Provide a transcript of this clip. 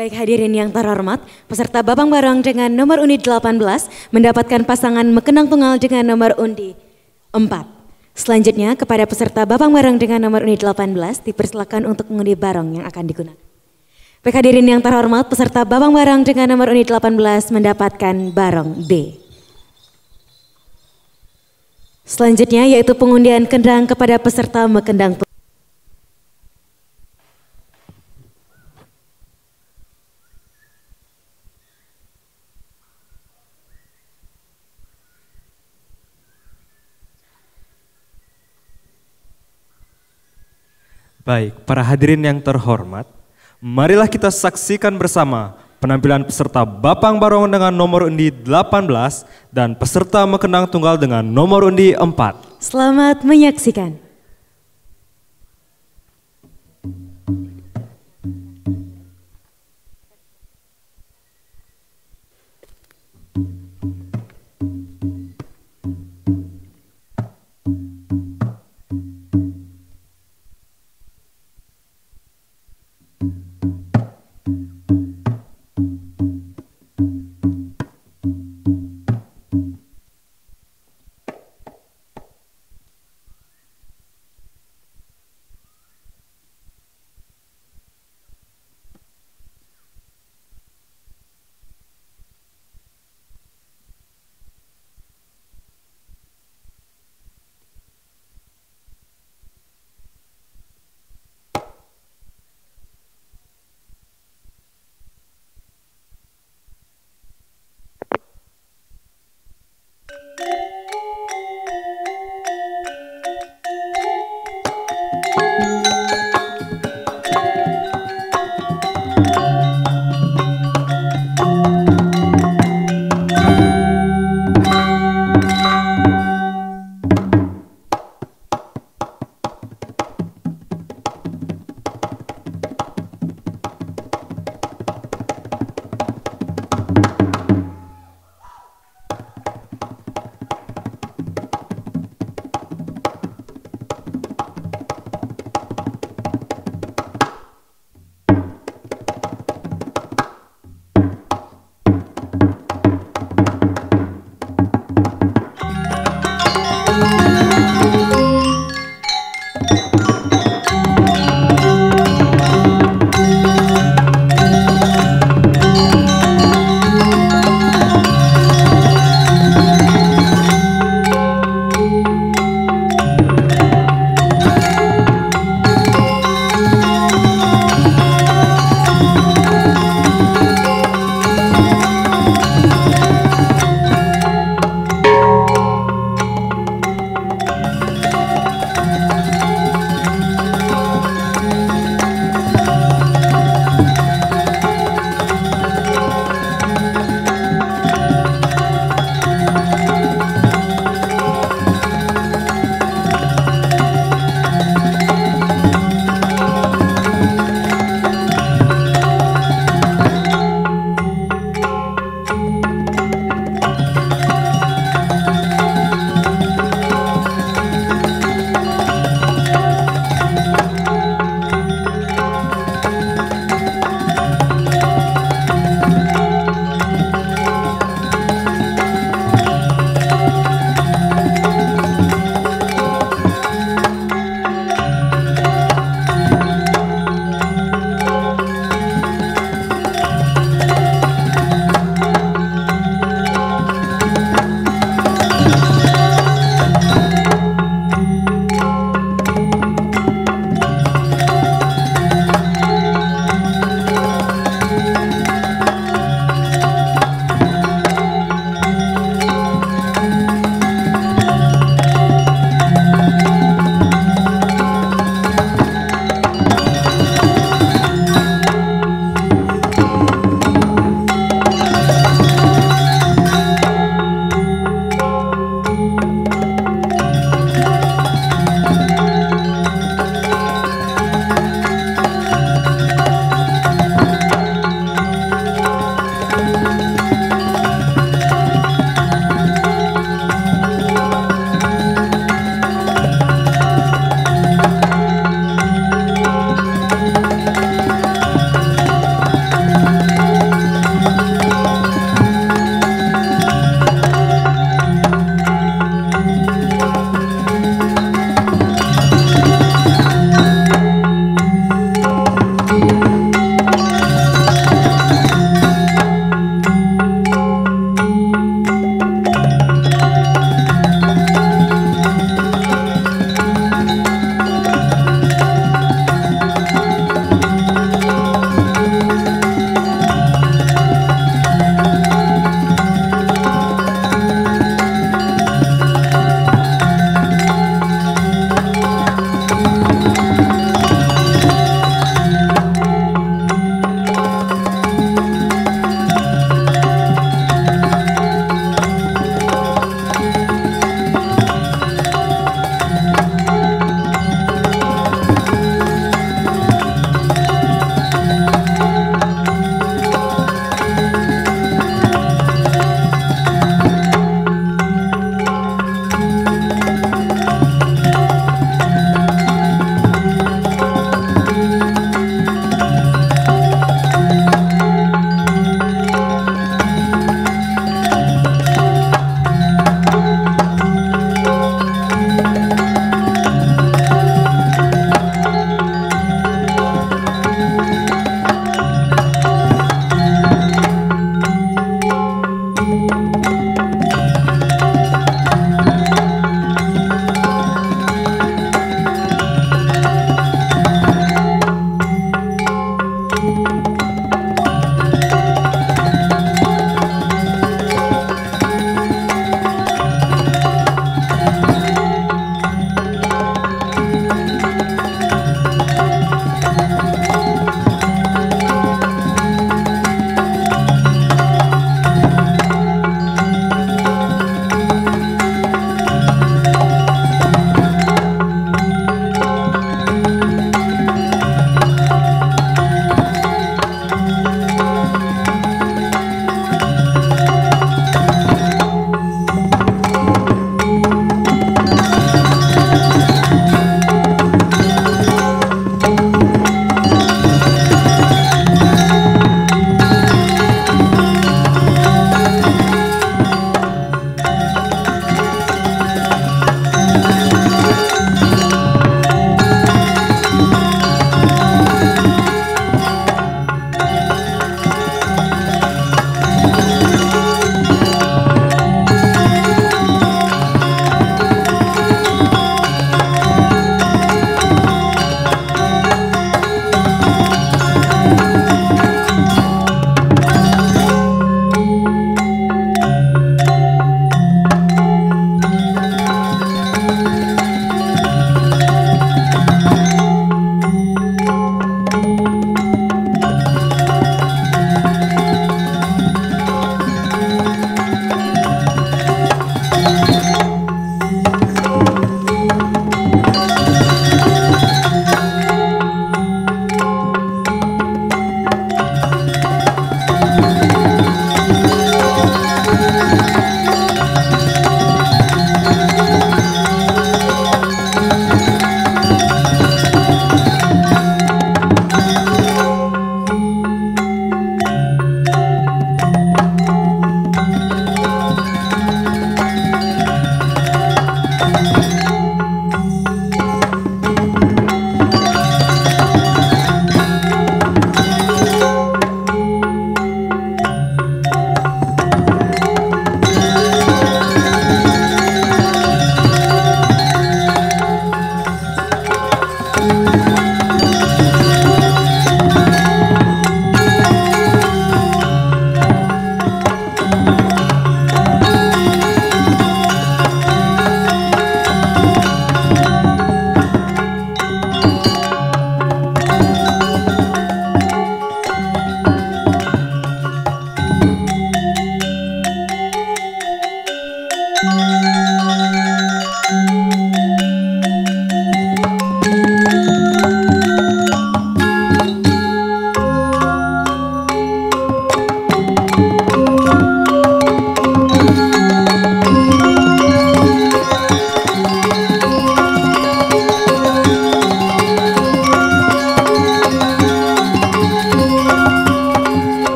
Baik hadirin yang terhormat, peserta Babang Barong dengan nomor undi 18 mendapatkan pasangan mekenang tunggal dengan nomor undi 4. Selanjutnya kepada peserta Babang Barong dengan nomor undi 18 dipersilakan untuk mengundi barong yang akan digunakan. Baik hadirin yang terhormat, peserta Babang Barong dengan nomor undi 18 mendapatkan barong B. Selanjutnya yaitu pengundian kendang kepada peserta mekendang Baik, para hadirin yang terhormat, marilah kita saksikan bersama penampilan peserta Bapang Barong dengan nomor undi 18 dan peserta Mekenang Tunggal dengan nomor undi 4. Selamat menyaksikan.